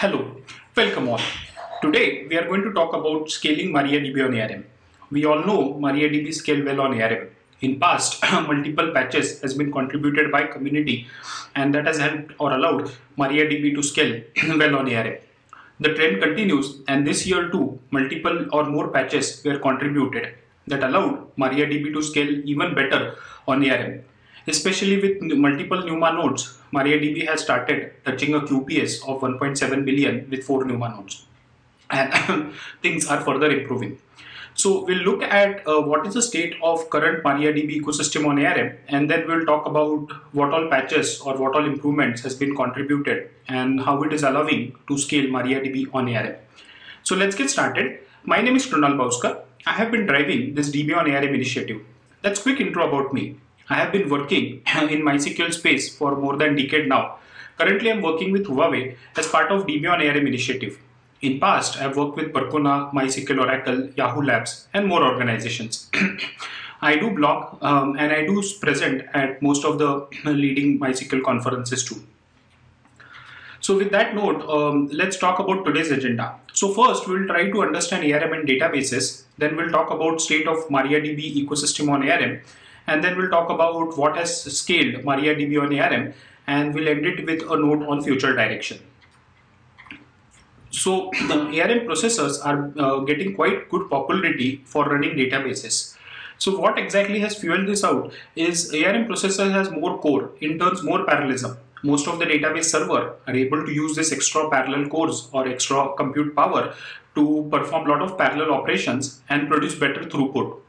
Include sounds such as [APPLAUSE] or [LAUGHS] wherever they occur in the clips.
Hello, welcome all. Today we are going to talk about scaling MariaDB on ARM. We all know MariaDB scale well on ARM. In past, [CLEARS THROAT] multiple patches has been contributed by community and that has helped or allowed MariaDB to scale [CLEARS THROAT] well on ARM. The trend continues and this year too, multiple or more patches were contributed that allowed MariaDB to scale even better on ARM. Especially with multiple NUMA nodes, MariaDB has started touching a QPS of 1.7 billion with four NUMA nodes. And [LAUGHS] things are further improving. So we'll look at uh, what is the state of current MariaDB ecosystem on ARM and then we'll talk about what all patches or what all improvements has been contributed and how it is allowing to scale MariaDB on ARM. So let's get started. My name is Krunal Bauskar. I have been driving this DB on ARM initiative. That's quick intro about me. I have been working [LAUGHS] in MySQL space for more than decade now. Currently, I'm working with Huawei as part of DB on ARM initiative. In past, I've worked with Percona, MySQL Oracle, Yahoo Labs, and more organizations. [CLEARS THROAT] I do blog um, and I do present at most of the [CLEARS THROAT] leading MySQL conferences too. So with that note, um, let's talk about today's agenda. So first, we'll try to understand ARM and databases. Then we'll talk about state of MariaDB ecosystem on ARM and then we'll talk about what has scaled MariaDB on ARM and we'll end it with a note on future direction. So the ARM processors are uh, getting quite good popularity for running databases. So what exactly has fueled this out is ARM processor has more core, in turns more parallelism. Most of the database server are able to use this extra parallel cores or extra compute power to perform a lot of parallel operations and produce better throughput.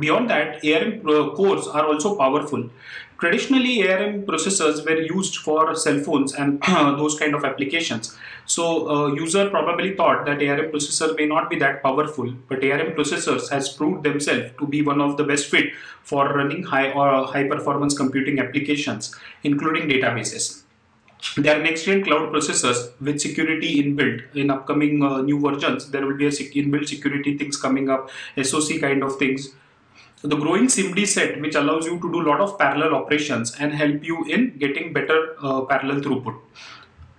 Beyond that, ARM cores are also powerful. Traditionally, ARM processors were used for cell phones and [CLEARS THROAT] those kind of applications. So, uh, user probably thought that ARM processor may not be that powerful, but ARM processors has proved themselves to be one of the best fit for running high or uh, high performance computing applications, including databases. There are next-gen cloud processors with security inbuilt. In upcoming uh, new versions, there will be a sec inbuilt security things coming up, SOC kind of things so the growing SIMD set, which allows you to do a lot of parallel operations and help you in getting better uh, parallel throughput.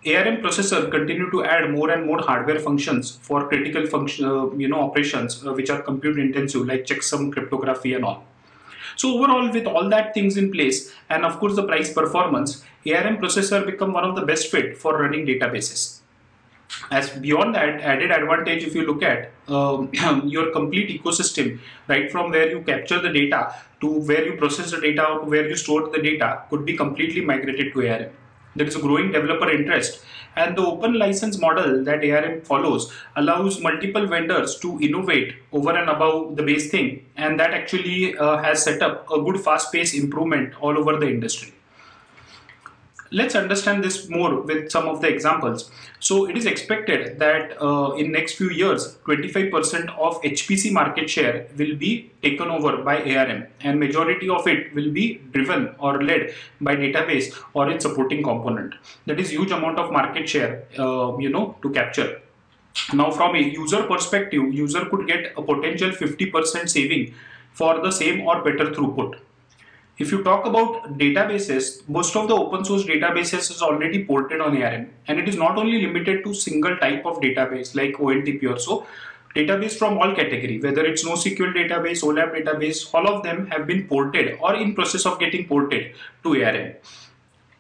ARM processor continue to add more and more hardware functions for critical function, uh, you know, operations uh, which are compute intensive, like checksum, cryptography, and all. So overall, with all that things in place, and of course the price performance, ARM processor become one of the best fit for running databases as beyond that added advantage if you look at um, [CLEARS THROAT] your complete ecosystem right from where you capture the data to where you process the data to where you store the data could be completely migrated to ARM. There is a growing developer interest and the open license model that ARM follows allows multiple vendors to innovate over and above the base thing and that actually uh, has set up a good fast paced improvement all over the industry let's understand this more with some of the examples. So it is expected that uh, in next few years, 25% of HPC market share will be taken over by ARM and majority of it will be driven or led by database or its supporting component. That is huge amount of market share, uh, you know, to capture. Now from a user perspective, user could get a potential 50% saving for the same or better throughput if you talk about databases, most of the open source databases is already ported on ARM and it is not only limited to single type of database like OLTP or so, database from all category, whether it's NoSQL database, OLAP database, all of them have been ported or in process of getting ported to ARM.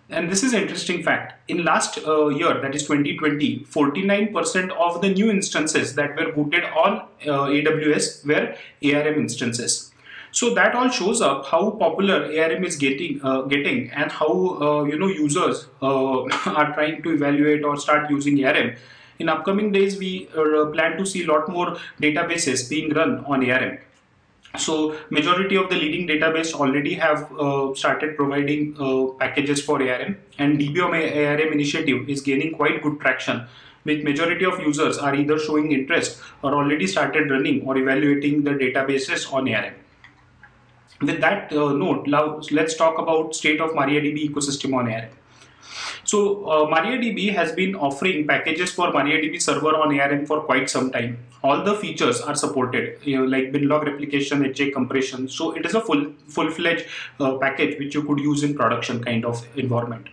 And this is an interesting fact. In last uh, year, that is 2020, 49% of the new instances that were booted on uh, AWS were ARM instances. So that all shows up how popular ARM is getting, uh, getting, and how uh, you know users uh, [LAUGHS] are trying to evaluate or start using ARM. In upcoming days, we uh, plan to see a lot more databases being run on ARM. So majority of the leading database already have uh, started providing uh, packages for ARM and DB on ARM initiative is gaining quite good traction with majority of users are either showing interest or already started running or evaluating the databases on ARM with that uh, note, now let's talk about state of MariaDB ecosystem on ARM. So uh, MariaDB has been offering packages for MariaDB server on ARM for quite some time. All the features are supported, you know, like bin log replication, HA compression. So it is a full full-fledged uh, package which you could use in production kind of environment.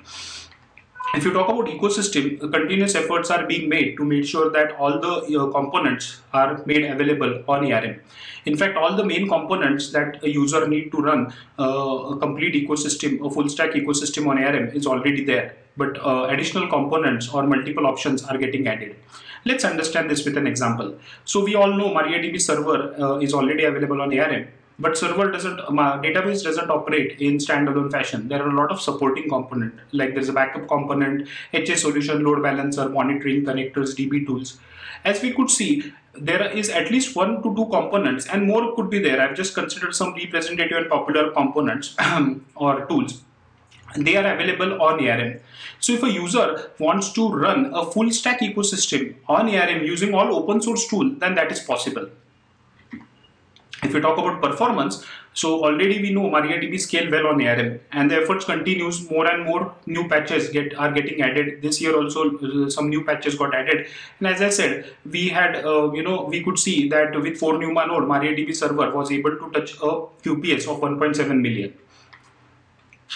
If you talk about ecosystem, continuous efforts are being made to make sure that all the uh, components are made available on ARM. In fact, all the main components that a user need to run uh, a complete ecosystem, a full stack ecosystem on ARM is already there. But uh, additional components or multiple options are getting added. Let's understand this with an example. So we all know MariaDB server uh, is already available on ARM but server doesn't database doesn't operate in standalone fashion there are a lot of supporting component like there's a backup component ha solution load balancer monitoring connectors db tools as we could see there is at least one to two components and more could be there i've just considered some representative and popular components [CLEARS THROAT] or tools they are available on ARM. So if a user wants to run a full stack ecosystem on ARM using all open source tool, then that is possible. If we talk about performance, so already we know MariaDB scale well on ARM and the efforts continues more and more new patches get are getting added. This year also uh, some new patches got added. And as I said, we had, uh, you know, we could see that with 4 NUMA node, MariaDB server was able to touch a QPS of 1.7 million.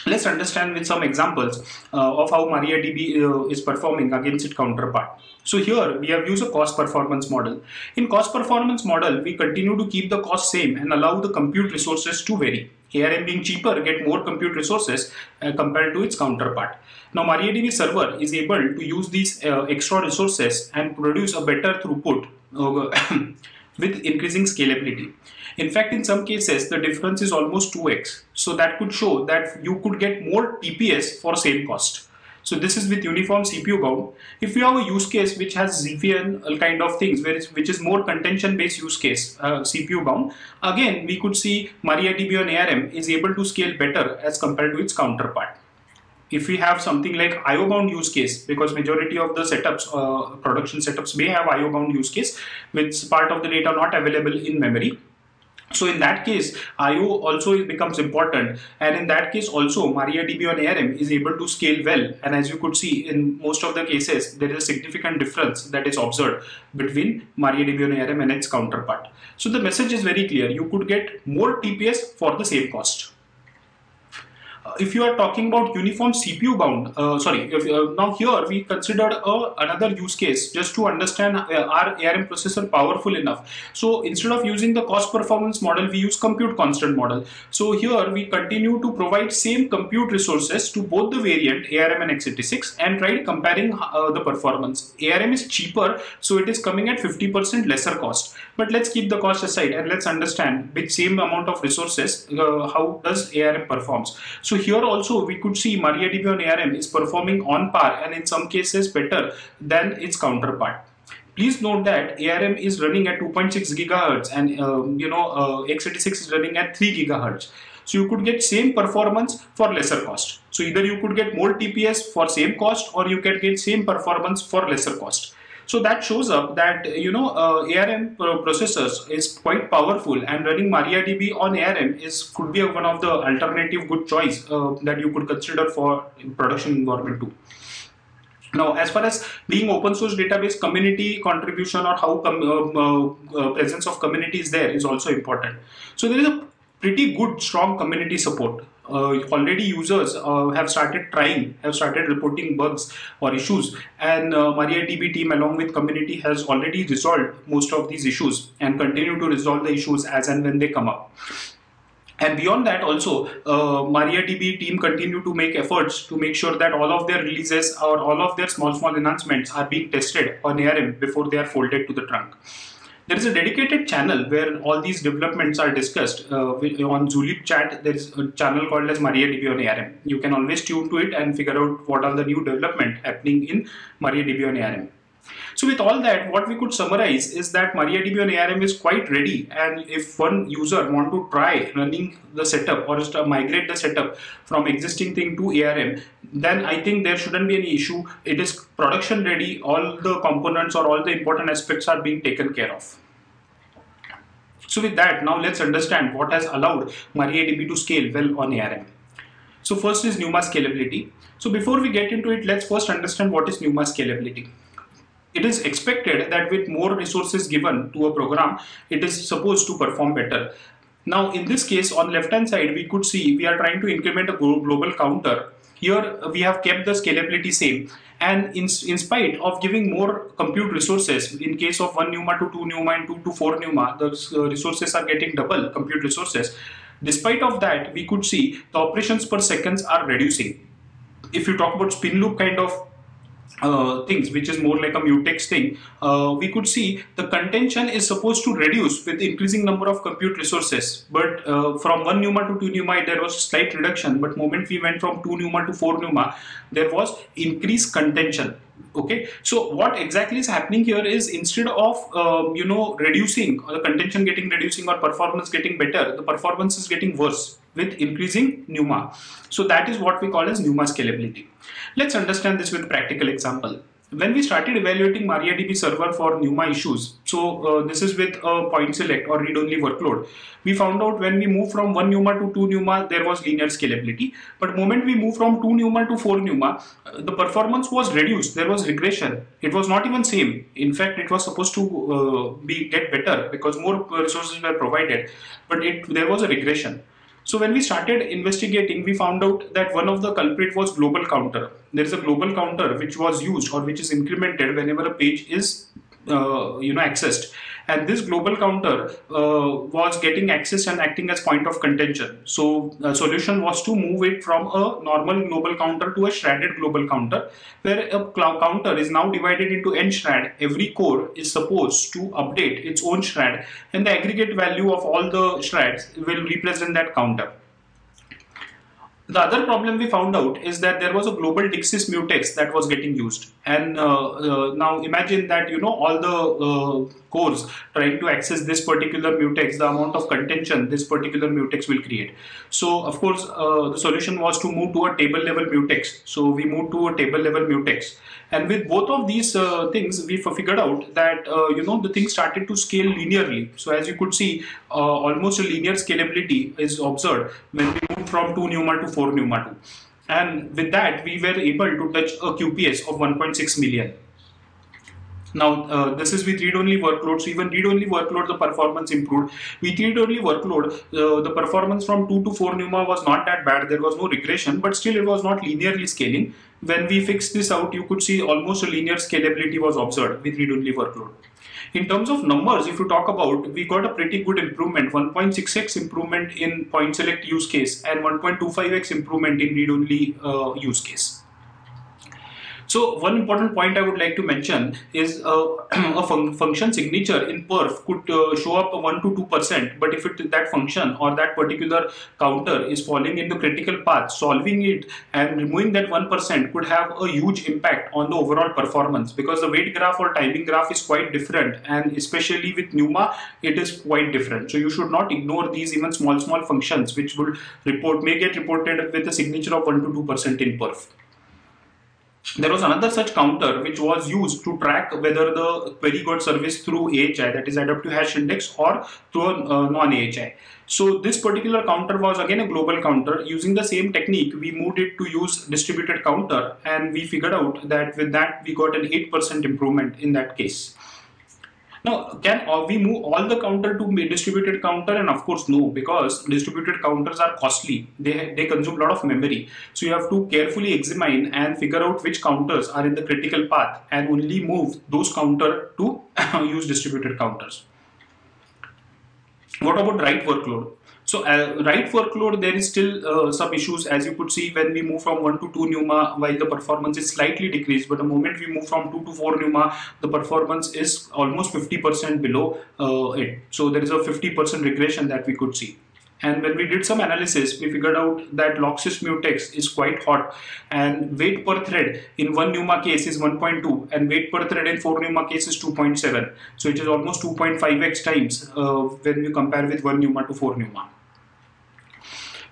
Let's understand with some examples uh, of how MariaDB uh, is performing against its counterpart. So here we have used a cost performance model. In cost performance model, we continue to keep the cost same and allow the compute resources to vary. ARM being cheaper get more compute resources uh, compared to its counterpart. Now MariaDB server is able to use these uh, extra resources and produce a better throughput uh, [COUGHS] with increasing scalability. In fact, in some cases, the difference is almost 2x. So that could show that you could get more TPS for same cost. So this is with uniform CPU bound. If you have a use case which has Zipfian kind of things, which is more contention based use case, uh, CPU bound, again we could see MariaDB on ARM is able to scale better as compared to its counterpart if we have something like IO bound use case, because majority of the setups, uh, production setups may have IO bound use case, with part of the data not available in memory, so in that case, IO also becomes important. And in that case also MariaDB on ARM is able to scale well. And as you could see in most of the cases there is a significant difference that is observed between MariaDB on ARM and its counterpart. So the message is very clear, you could get more TPS for the same cost if you are talking about uniform CPU bound, uh, sorry, if, uh, now here we considered uh, another use case just to understand uh, our ARM processor powerful enough. So instead of using the cost performance model, we use compute constant model. So here we continue to provide same compute resources to both the variant ARM and x86 and try comparing uh, the performance. ARM is cheaper, so it is coming at 50% lesser cost. But let's keep the cost aside and let's understand with same amount of resources, uh, how does ARM performs. So here also we could see MariaDB on ARM is performing on par and in some cases better than its counterpart. Please note that ARM is running at 2.6 gigahertz and um, you know uh, x86 is running at 3 gigahertz. So you could get same performance for lesser cost. So either you could get more TPS for same cost or you can get same performance for lesser cost. So that shows up that you know uh, ARM processors is quite powerful, and running MariaDB on ARM is could be one of the alternative good choice uh, that you could consider for production environment too. Now, as far as being open source database community contribution or how com uh, uh, presence of community is there is also important. So there is a pretty good strong community support uh, already users uh, have started trying, have started reporting bugs or issues, and uh, MariaDB team along with community has already resolved most of these issues and continue to resolve the issues as and when they come up. And beyond that, also, uh, MariaDB team continue to make efforts to make sure that all of their releases or all of their small, small enhancements are being tested on ARM before they are folded to the trunk. There is a dedicated channel where all these developments are discussed. Uh, on Zulip chat, there is a channel called as MariaDB on ARM. You can always tune to it and figure out what are the new development happening in MariaDB on ARM. So with all that, what we could summarize is that MariaDB on ARM is quite ready and if one user want to try running the setup or just uh, migrate the setup from existing thing to ARM, then I think there shouldn't be any issue. It is production ready, all the components or all the important aspects are being taken care of. So with that, now let's understand what has allowed MariaDB to scale well on ARM. So first is NUMA scalability. So before we get into it, let's first understand what is NUMA scalability it is expected that with more resources given to a program, it is supposed to perform better. Now in this case on left hand side we could see we are trying to increment a global counter. Here we have kept the scalability same and in, in spite of giving more compute resources in case of 1 NUMA to 2 NUMA and 2 to 4 NUMA the uh, resources are getting double compute resources despite of that we could see the operations per seconds are reducing if you talk about spin loop kind of uh, things which is more like a mutex thing uh, we could see the contention is supposed to reduce with increasing number of compute resources. But uh, from 1 NUMA to 2 NUMA there was slight reduction. But moment we went from 2 NUMA to 4 NUMA there was increased contention okay so what exactly is happening here is instead of uh, you know reducing or the contention getting reducing or performance getting better the performance is getting worse with increasing NUMA. So that is what we call as NUMA scalability. Let's understand this with practical example. When we started evaluating MariaDB server for NUMA issues, so uh, this is with a point select or read-only workload, we found out when we move from 1 NUMA to 2 NUMA, there was linear scalability. But moment we move from 2 NUMA to 4 NUMA, uh, the performance was reduced. There was regression. It was not even same. In fact, it was supposed to uh, be get better because more resources were provided, but it there was a regression. So when we started investigating, we found out that one of the culprit was global counter. There is a global counter which was used or which is incremented whenever a page is uh, you know accessed. And this global counter uh, was getting access and acting as point of contention. So solution was to move it from a normal global counter to a sharded global counter where a cloud counter is now divided into n shard every core is supposed to update its own shred and the aggregate value of all the shreds will represent that counter the other problem we found out is that there was a global DictSys mutex that was getting used. And uh, uh, now imagine that, you know, all the uh, trying to access this particular mutex, the amount of contention this particular mutex will create. So, of course, uh, the solution was to move to a table level mutex. So, we moved to a table level mutex. And with both of these uh, things, we figured out that, uh, you know, the thing started to scale linearly. So, as you could see, almost a linear scalability is observed when we moved from 2 NUMA to 4 NUMA 2. And with that, we were able to touch a QPS of 1.6 million. Now, uh, this is with read-only workload. So even read-only workload, the performance improved. With read-only workload, uh, the performance from 2 to 4 NUMA was not that bad. There was no regression, but still it was not linearly scaling. When we fixed this out, you could see almost a linear scalability was observed with read-only workload. In terms of numbers, if you talk about, we got a pretty good improvement, 1.6x improvement in point select use case and 1.25x improvement in read-only uh, use case. So one important point I would like to mention is uh, [CLEARS THROAT] a fun function signature in perf could uh, show up 1 to 2%, but if it, that function or that particular counter is falling in the critical path, solving it and removing that 1% could have a huge impact on the overall performance because the wait graph or timing graph is quite different and especially with NUMA, it is quite different. So you should not ignore these even small, small functions which will report, may get reported with a signature of 1 to 2% in perf. There was another such counter which was used to track whether the query got serviced through AHI, that is adaptive hash index, or through a uh, non-AHI. So this particular counter was again a global counter. Using the same technique, we moved it to use distributed counter, and we figured out that with that we got an 8% improvement in that case. Now, can uh, we move all the counter to distributed counter? And of course, no, because distributed counters are costly. They, they consume a lot of memory. So you have to carefully examine and figure out which counters are in the critical path and only move those counter to [COUGHS] use distributed counters. What about write workload? So uh, write workload, there is still uh, some issues as you could see when we move from 1 to 2 NUMA while the performance is slightly decreased but the moment we move from 2 to 4 NUMA the performance is almost 50% below uh, it. So there is a 50% regression that we could see. And when we did some analysis, we figured out that LockSys mutex is quite hot and weight per thread in one NUMA case is 1.2 and weight per thread in 4 NUMA case is 2.7. So it is almost 2.5x times uh, when we compare with one NUMA to 4 NUMA.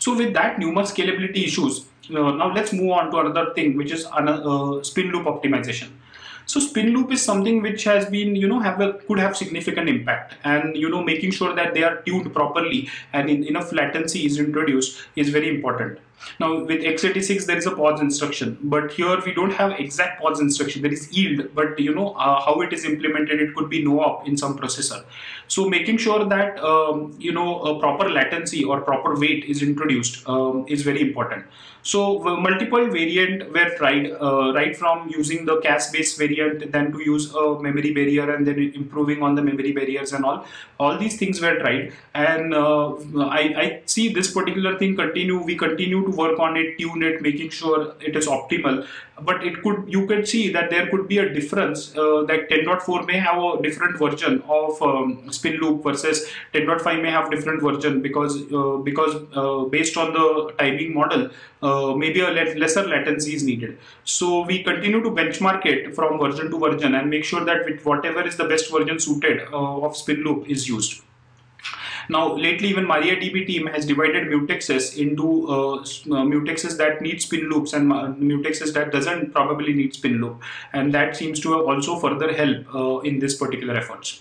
So with that NUMA scalability issues, uh, now let's move on to another thing which is uh, spin loop optimization. So spin loop is something which has been, you know, have a, could have significant impact and, you know, making sure that they are tuned properly and in, enough latency is introduced is very important. Now with x86 there is a pause instruction, but here we don't have exact pause instruction. There is yield, but you know uh, how it is implemented. It could be no op in some processor. So making sure that um, you know a proper latency or proper wait is introduced um, is very important. So multiple variant were tried, uh, right from using the cache-based variant, then to use a memory barrier, and then improving on the memory barriers and all. All these things were tried, and uh, I, I see this particular thing continue. We continue to work on it, tune it, making sure it is optimal. But it could, you could see that there could be a difference. Uh, that 10.4 may have a different version of um, spin loop versus 10.5 may have different version because uh, because uh, based on the timing model uh, maybe a lesser latency is needed. So we continue to benchmark it from version to version and make sure that whatever is the best version suited uh, of spin loop is used. Now, lately, even MariaDB team has divided mutexes into uh, uh, mutexes that need spin loops and uh, mutexes that doesn't probably need spin loop, and that seems to have also further help uh, in this particular efforts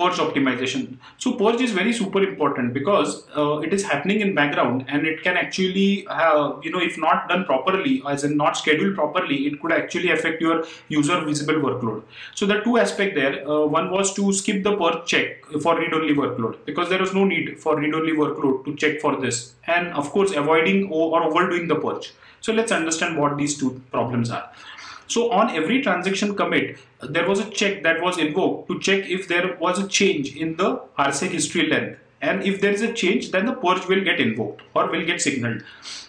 purge optimization. So purge is very super important because uh, it is happening in background and it can actually, have, you know, if not done properly, as in not scheduled properly, it could actually affect your user visible workload. So there are two aspects there. Uh, one was to skip the purge check for read-only workload because there was no need for read-only workload to check for this. And of course, avoiding or overdoing the purge. So let's understand what these two problems are. So on every transaction commit, there was a check that was invoked to check if there was a change in the rseg history length. And if there is a change, then the purge will get invoked or will get signaled.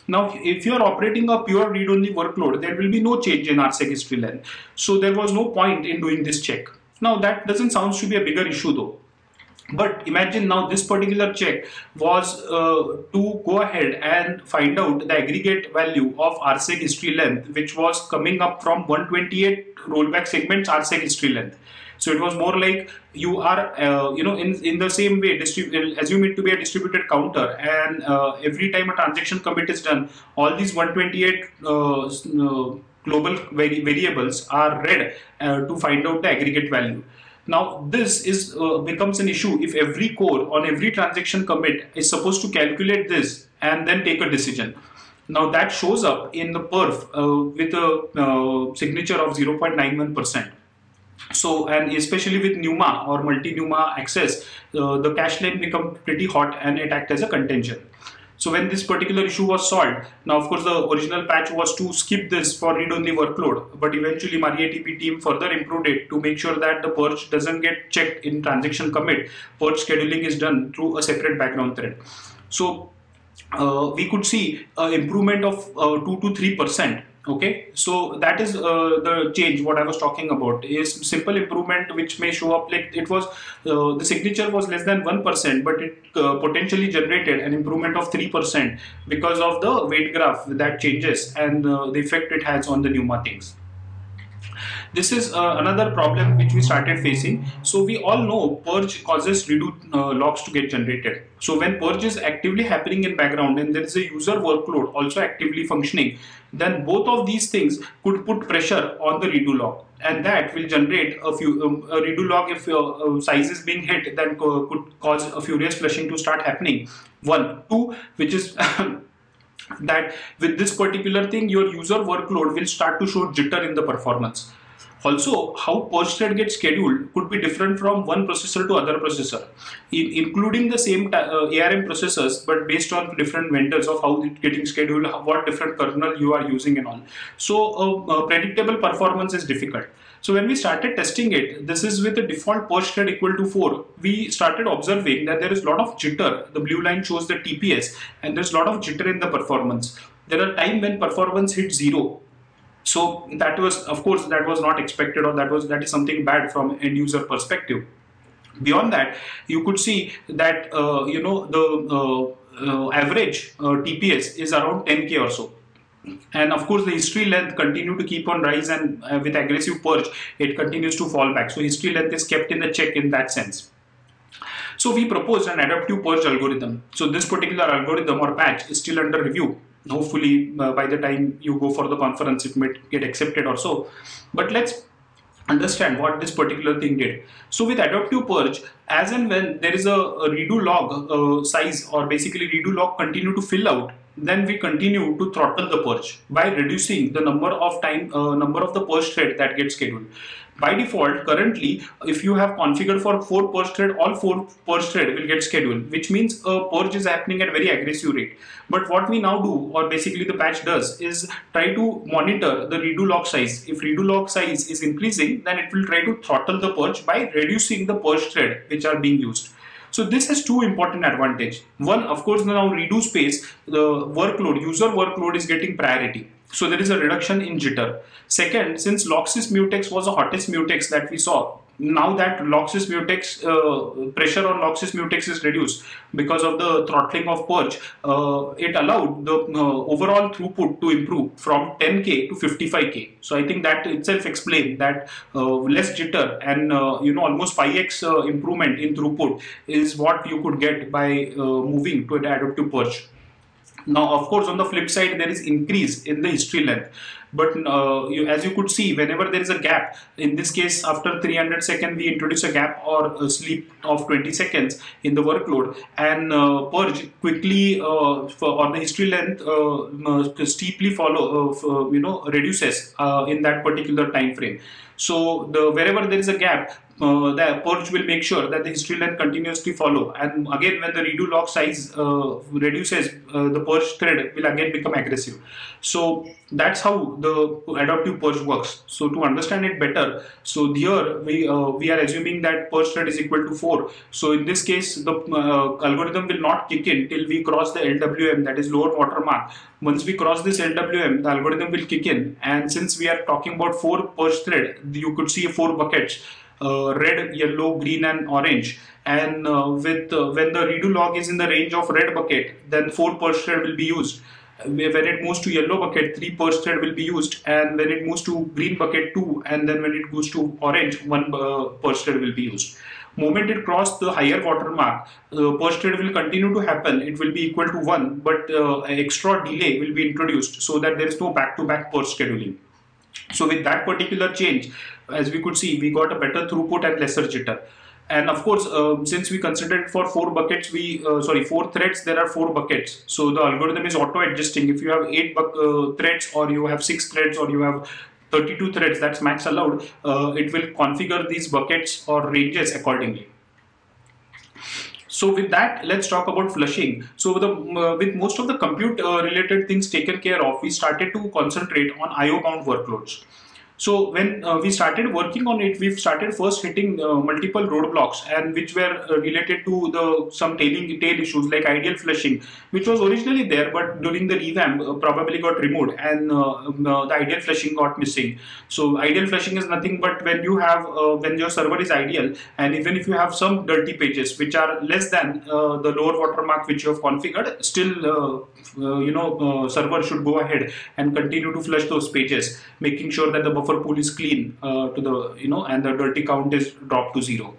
Now, if you are operating a pure read-only workload, there will be no change in rseg history length. So there was no point in doing this check. Now that doesn't sound to be a bigger issue though. But imagine now this particular check was uh, to go ahead and find out the aggregate value of rseg history length, which was coming up from 128 rollback segments RSEC history length. So it was more like you are, uh, you know, in, in the same way, assume it to be a distributed counter and uh, every time a transaction commit is done, all these 128 uh, uh, global vari variables are read uh, to find out the aggregate value. Now this is uh, becomes an issue if every core on every transaction commit is supposed to calculate this and then take a decision. Now that shows up in the perf uh, with a uh, signature of 0.91%. So and especially with NUMA or multi-NUMA access, uh, the cache line become pretty hot and it act as a contention. So when this particular issue was solved, now of course the original patch was to skip this for read-only workload, but eventually MariaDB team further improved it to make sure that the purge doesn't get checked in transaction commit. Purge scheduling is done through a separate background thread. So uh, we could see improvement of uh, 2 to 3 percent okay? So that is uh, the change what i was talking about. Is simple improvement which may show up like it was uh, the signature was less than 1% but it uh, potentially generated an improvement of 3% because of the wait graph that changes and uh, the effect it has on the NUMA things this is uh, another problem which we started facing. So we all know purge causes redo uh, logs to get generated. So when purge is actively happening in background and there is a user workload also actively functioning, then both of these things could put pressure on the redo log and that will generate a few um, a redo log if uh, uh, size is being hit then co could cause a furious flushing to start happening one two which is [LAUGHS] that with this particular thing your user workload will start to show jitter in the performance also, how purge thread gets scheduled could be different from one processor to other processor, in, including the same uh, ARM processors, but based on different vendors of how it's getting scheduled, what different kernel you are using and all. So, uh, uh, predictable performance is difficult. So when we started testing it, this is with the default purge thread equal to 4, we started observing that there is a lot of jitter. The blue line shows the TPS and there's a lot of jitter in the performance. There are times when performance hits 0 so that was of course that was not expected or that was that is something bad from end user perspective. Beyond that you could see that uh, you know the uh, uh, average uh, tps is around 10k or so. And of course the history length continue to keep on rise and uh, with aggressive purge it continues to fall back. So history length is kept in the check in that sense. So we proposed an adaptive purge algorithm. So this particular algorithm or patch is still under review hopefully uh, by the time you go for the conference it might get accepted or so. But let's understand what this particular thing did. So with adaptive purge as and when there is a, a redo log uh, size or basically redo log continue to fill out then we continue to throttle the purge by reducing the number of time uh, number of the purge thread that gets scheduled by default currently if you have configured for 4 purge thread all 4 purge thread will get scheduled which means a purge is happening at very aggressive rate but what we now do or basically the patch does is try to monitor the redo log size if redo log size is increasing then it will try to throttle the purge by reducing the purge thread which are being used so this has two important advantage. One, of course, now redo space, the workload, user workload is getting priority. So there is a reduction in jitter. Second, since LockSys Mutex was the hottest Mutex that we saw, now that LockSys Mutex uh, pressure on LockSys Mutex is reduced because of the throttling of purge, uh, it allowed the uh, overall throughput to improve from 10k to 55k. So I think that itself explains that uh, less jitter and uh, you know almost 5x uh, improvement in throughput is what you could get by moving to an adaptive purge. Now, of course, on the flip side, there is increase in the history length. But uh, you, as you could see, whenever there is a gap, in this case, after 300 seconds, we introduce a gap or a sleep of 20 seconds in the workload and uh, purge quickly uh, for, on the history length uh, uh, steeply follow, uh, you know, reduces in that particular time frame. So the wherever there is a gap, uh, the purge will make sure that the history length continuously follow. And again, when the redo log size uh, reduces, uh, the purge thread will again become aggressive. So that's how the adaptive purge works. So to understand it better, so here we uh, we are assuming that purge thread is equal to four. So in this case, the uh, algorithm will not kick in till we cross the LWM, that is lower watermark. Once we cross this LWM, the algorithm will kick in. And since we are talking about four purge thread, you could see four buckets. Uh, red, yellow, green and orange. And uh, with uh, when the redo log is in the range of red bucket then 4 purge thread will be used. When it moves to yellow bucket 3 purge thread will be used. And when it moves to green bucket 2 and then when it goes to orange 1 uh, thread will be used. Moment it crossed the higher watermark, the purge thread will continue to happen. It will be equal to 1, but uh, extra delay will be introduced so that there is no back-to-back -back purge scheduling. So with that particular change, as we could see, we got a better throughput and lesser jitter. And of course, uh, since we considered for four buckets, we uh, sorry four threads, there are four buckets. So the algorithm is auto-adjusting. If you have eight uh, threads, or you have six threads, or you have 32 threads, that's max allowed. Uh, it will configure these buckets or ranges accordingly. So with that, let's talk about flushing. So the, uh, with most of the compute uh, related things taken care of, we started to concentrate on IO bound workloads. So when uh, we started working on it, we started first hitting uh, multiple roadblocks and which were uh, related to the some tailing tail issues like ideal flushing, which was originally there, but during the revamp uh, probably got removed and um, the ideal flushing got missing. So ideal flushing is nothing but when you have when your server is ideal and even if you have some dirty pages which are less than the lower watermark which you have configured, still you know server should go ahead and continue to flush those pages, making sure that the buffer pool is clean uh, to the you know and the dirty count is dropped to zero.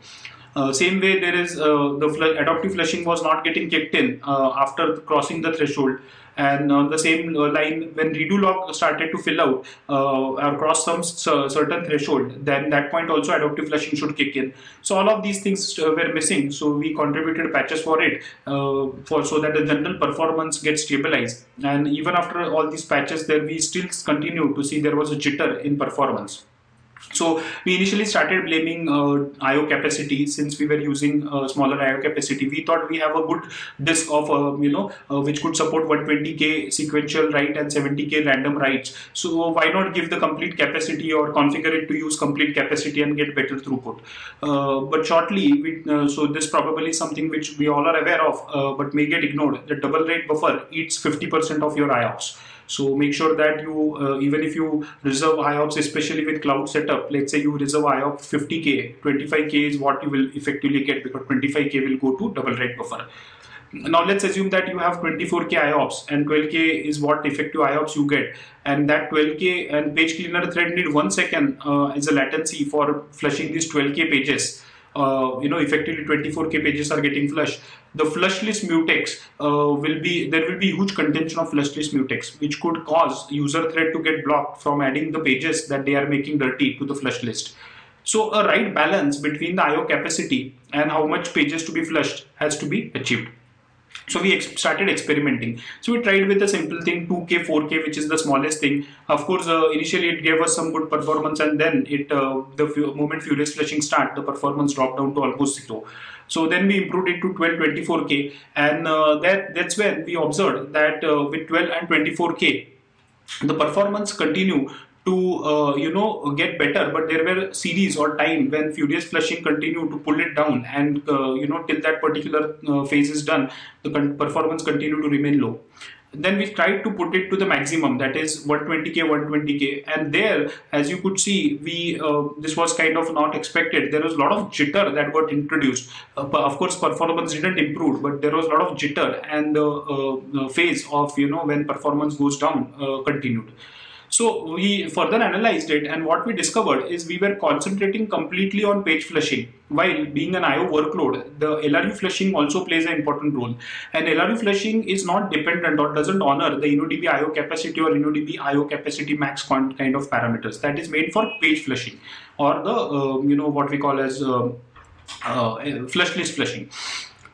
Uh, same way there is uh, the fl adaptive flushing was not getting kicked in uh, after crossing the threshold and on the same uh, line when redo log started to fill out uh, across some certain threshold then that point also adaptive flushing should kick in. So all of these things uh, were missing. So we contributed patches for it uh, for so that the general performance gets stabilized. And even after all these patches there we still continue to see there was a jitter in performance so we initially started blaming uh, I/O capacity since we were using uh, smaller I/O capacity. We thought we have a good disk of uh, you know uh, which could support 120k sequential write and 70k random writes. So why not give the complete capacity or configure it to use complete capacity and get better throughput? Uh, but shortly, we, so this probably is something which we all are aware of, but may get ignored. The doublewrite buffer eats 50% of your IOPS. So make sure that you, uh, even if you reserve IOPS, especially with cloud setup, let's say you reserve IOPS 50K, 25K is what you will effectively get because 25K will go to doublewrite buffer. Now let's assume that you have 24K IOPS and 12K is what effective IOPS you get and that 12K and page cleaner thread need one second uh, as a latency for flushing these 12K pages uh, you know effectively 24k pages are getting flushed. The flush list mutex uh, will be there will be huge contention of flush list mutex which could cause user thread to get blocked from adding the pages that they are making dirty to the flush list. So a right balance between the IO capacity and how much pages to be flushed has to be achieved so we ex started experimenting. So we tried with a simple thing 2k 4k which is the smallest thing. Of course uh, initially it gave us some good performance and then it uh, the moment furious flushing start the performance dropped down to almost zero. So then we improved it to 1224k and uh, that that's when we observed that uh, with 12 and 24k the performance continue to uh, you know get better but there were series or time when furious flushing continued to pull it down and uh, you know till that particular uh, phase is done the con performance continued to remain low. Then we tried to put it to the maximum that is 120k 120k and there as you could see we uh, this was kind of not expected. There was a lot of jitter that got introduced. Uh, of course performance didn't improve but there was a lot of jitter and the uh, phase of you know when performance goes down uh, continued so we further analyzed it and what we discovered is we were concentrating completely on page flushing. While being an IO workload, the LRU flushing also plays an important role. And LRU flushing is not dependent or doesn't honor the InnoDB IO capacity or InnoDB IO capacity max kind of parameters. That is made for page flushing or the, uh, you know, what we call as uh, uh, flush list flushing.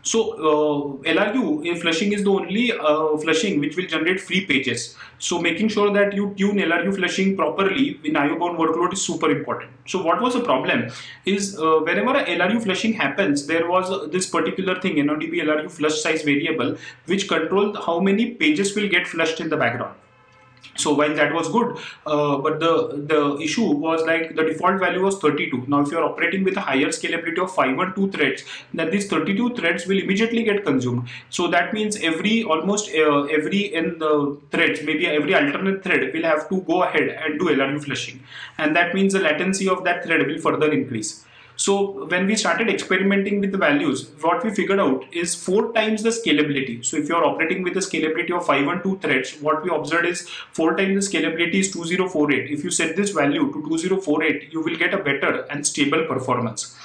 So uh, LRU flushing is the only uh, flushing which will generate free pages. So making sure that you tune LRU flushing properly in IO bound workload is super important. So what was the problem is uh, whenever LRU flushing happens, there was this particular thing InnoDB LRU flush size variable which controlled how many pages will get flushed in the background so while that was good uh, but the the issue was like the default value was 32 now if you're operating with a higher scalability of 5 and 2 threads then these 32 threads will immediately get consumed. So that means every almost uh, every in the threads maybe every alternate thread will have to go ahead and do LRU flushing. And that means the latency of that thread will further increase so when we started experimenting with the values, what we figured out is four times the scalability. So if you're operating with a scalability of 5 and 2 threads, what we observed is four times the scalability is 2048. If you set this value to 2048, you will get a better and stable performance.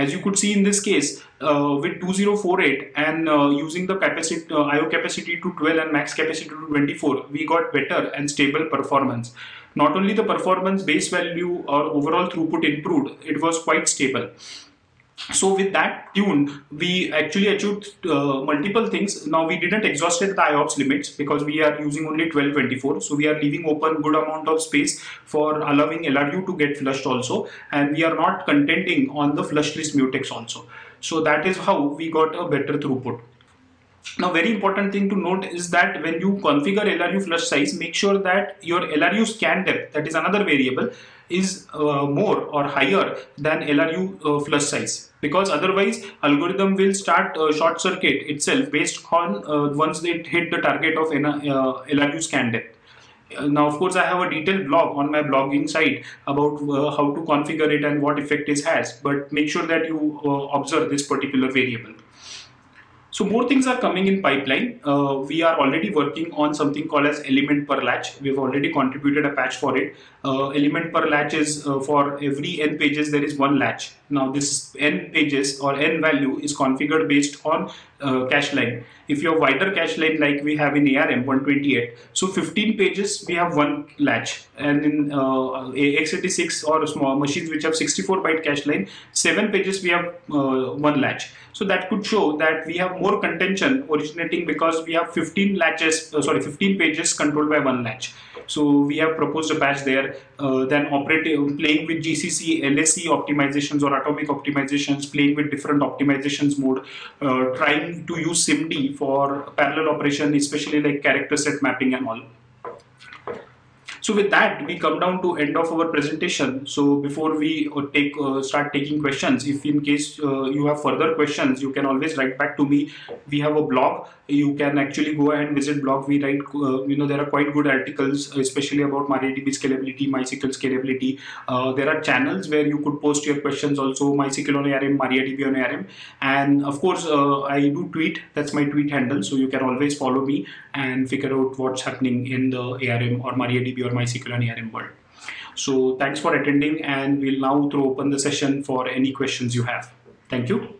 As you could see in this case, uh, with 2048 and uh, using the capacity uh, IO capacity to 12 and max capacity to 24, we got better and stable performance not only the performance base value or overall throughput improved, it was quite stable. So with that tune, we actually achieved uh, multiple things. Now we didn't exhaust the IOPS limits because we are using only 1224. So we are leaving open good amount of space for allowing LRU to get flushed also. And we are not contenting on the flush list mutex also. So that is how we got a better throughput. Now, very important thing to note is that when you configure LRU flush size, make sure that your LRU scan depth, that is another variable, is uh, more or higher than LRU uh, flush size because otherwise algorithm will start uh, short circuit itself based on uh, once they hit the target of LRU uh, scan depth. Uh, now, of course, I have a detailed blog on my blogging site about how to configure it and what effect it has, but make sure that you observe this particular variable. So more things are coming in pipeline. Uh, we are already working on something called as element per latch. We've already contributed a patch for it. Uh, element per latch is uh, for every n pages there is one latch. Now this n pages or n value is configured based on uh, cache line. If you have wider cache line like we have in ARM 128, so 15 pages we have one latch and in uh, x86 or small machines which have 64 byte cache line, 7 pages we have uh, one latch. So that could show that we have more contention originating because we have 15 latches, uh, sorry, 15 pages controlled by one latch. So we have proposed a patch there. Uh, then operating, playing with GCC, LSE optimizations or atomic optimizations, playing with different optimizations mode, uh, trying to use SIMD for parallel operation, especially like character set mapping and all. So with that, we come down to end of our presentation. So before we uh, take uh, start taking questions, if in case uh, you have further questions, you can always write back to me. We have a blog. You can actually go ahead and visit blog. We write, uh, you know, there are quite good articles, especially about MariaDB scalability, MySQL scalability. Uh, there are channels where you could post your questions also, MySQL on ARM, MariaDB on ARM. And of course, uh, I do tweet. That's my tweet handle. So you can always follow me and figure out what's happening in the ARM or MariaDB or MySQL and world. So thanks for attending and we'll now throw open the session for any questions you have. Thank you.